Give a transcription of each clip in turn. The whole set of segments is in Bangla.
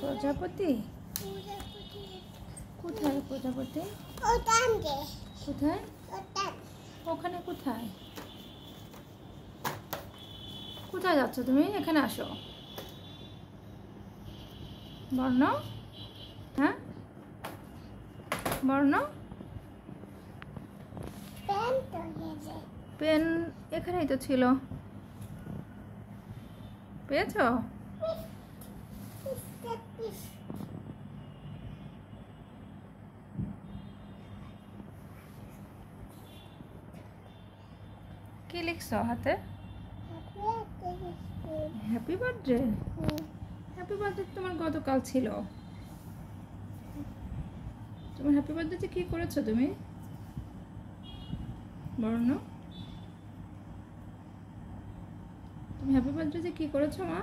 প্রজাপতি? কোথায় প্রজাপতি? কোথায়? ওখানে কোথায়? কোথায় যাচ্ছ তুমি? এখানে আসো। বর্ণ? হ্যাঁ? বর্ণ? পেন এখানেই তো ছিল। পেয়েছ? কি লিখছো হাতে. হ্যাপি বার্থডে হ্যাপি বার্থডে তোমার গতকাল ছিল। তোমার হ্যাপি বার্থডেতে কি করেছ তুমি? বর্ণ। তুমি হ্যাপি বার্থডেতে কি করেছ মা?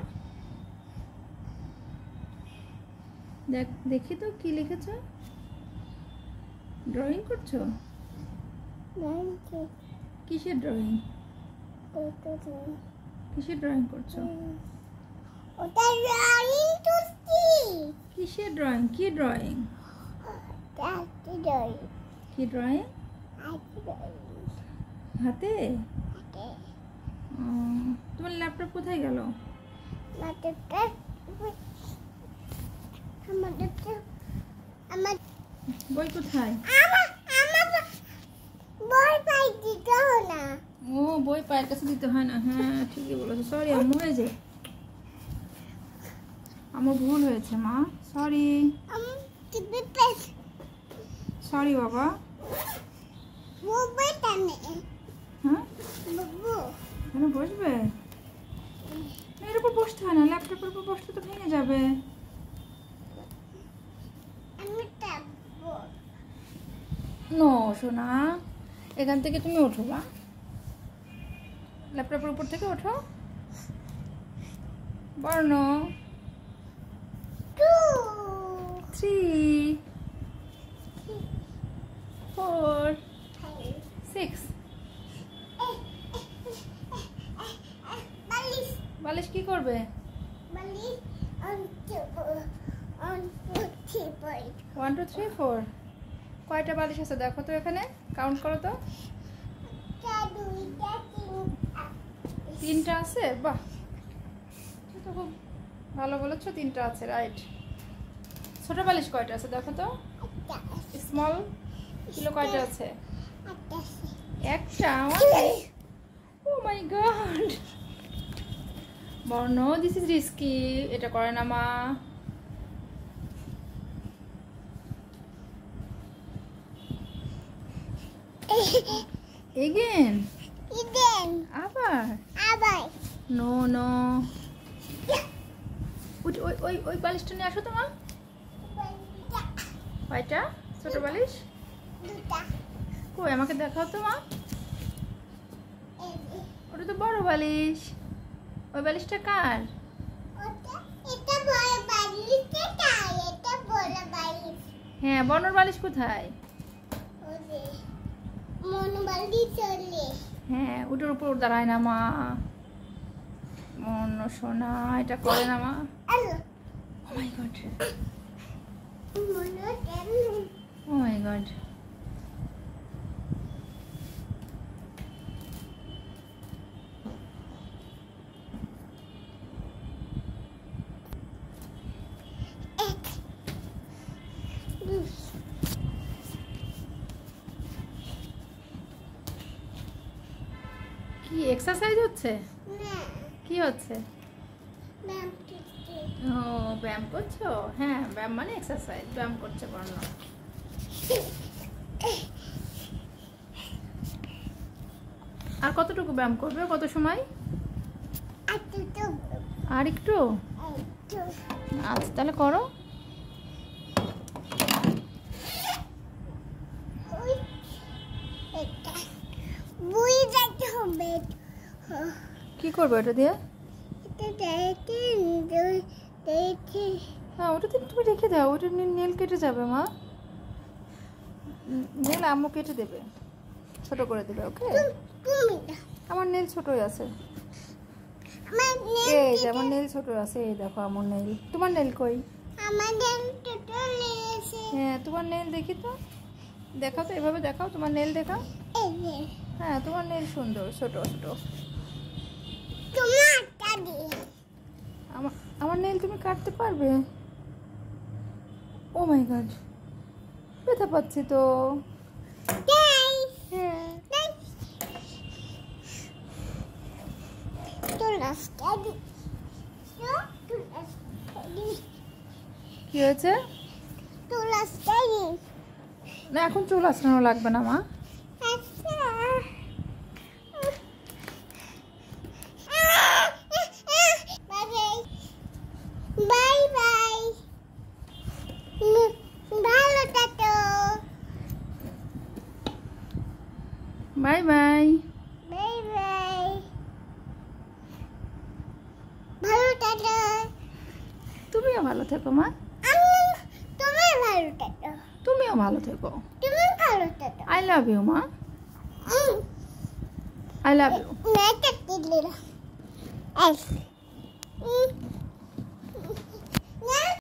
দেখ দেখি তো কি লিখেছ। ড্রয়িং করছ? কিসের ড্রয়িং. কিসের ড্রয়িং করছ? Lain tuh sih. কিসের ড্রয়িং কি ড্রয়িং. কি ড্রয়িং Tadi doi. হাতে. তোমার ল্যাপটপ কোথায় গেল? বই কোথায়? ও বই পায়ের কাছে দিতে হয় না। হ্যাঁ ঠিকই বলেছ। সরি আম্মু হয়ে যে। আমার ভুল হয়েছে মা। সরি সরি বুবু। এখানে বসবে? এর উপর বসতে হয় না ল্যাপটপের উপর বসলে তো ভেঙে যাবে। নো সোনা এখান থেকে তুমি ওঠো বা। ল্যাপটপের উপর থেকে ওঠো। বর্ণ। টু থ্রি ফোর বালিশ কি করবে? বালিশ ওয়ান টু থ্রি ফোর কয়টা বালিশ আছে দেখো তো এখানে। কাউন্ট করো তো। তিনটা। আছে? বাহ। তো খুব ভালো বলেছ তিনটা আছে রাইট ছোট বালিশ কয়টা আছে দেখো তো? স্মল কিলো কয়টা আছে? একটা একটা ও মাই গড বর্ণ দিস ইজ রিস্কি এটা করে না মা। এগেন ইদেন আবার? আবার। নো নো ওই ওই ওই ওই বালিশটা নিয়ে আসো তো মা। কয়টা? ছোট বালিশ? কই আমাকে দেখাও তো মা। ওটা তো বড় বালিশ। ওই বালিশটা কার? ওটা এটা বড় বালিশ এটা এটা বড় বালিশ। হ্যাঁ বর্ণর বালিশ কোথায়? হ্যাঁ ওটার উপর দাঁড়ায় না মা। মন সোনা এটা করে না মা। Oh my god oh my god কি এক্সারসাইজ হচ্ছে? না। কি হচ্ছে? ও ব্যায়াম করছ? হ্যাঁ ব্যায়াম মানে এক্সারসাইজ ব্যায়াম করছে বর্ণ। আর কতটুকু ব্যায়াম করবে কত সময়? আর একটু? একটু। আচ্ছা তাহলে করো। কি করবে ওটা দিয়ে? এটা দুই হ্যাঁ ওটা তো তুমি রেখে দাও ওটা নেল কেটে যাবে মা। নেল আম্মু কেটে দেবে ছোট করে দেবে ওকে? আমার নেল ছোটই আছে। আমার নেল এই যে আমার নেল ছোট আছে এই দেখো আমার নেল। তোমার নেল কই? আমার নেল ছোট হ্যাঁ তোমার নেল দেখি তো। দেখাও তো এভাবে দেখাও তোমার নেল দেখাও। হ্যাঁ তোমার নেল সুন্দর ছোট ছোট। আমার আমার নেল তুমি কাটতে পারবে? ও মাই গড ব্যথা পাচ্ছি তো। হ্যাঁ। কি হয়েছে? না এখন চুল আসানো লাগবে না মা আচ্ছা বাই বাই ভালো থাকো বাই বাই বাই বাই ভালো থাকো তুমিও ভালো থেকো মা। আমি তুমি ভালো থাকো তুমিও ভালো থেকো। তুমি ভালো থাকো আই লাভ ইউ মা। আই লাভ ইউ দিলে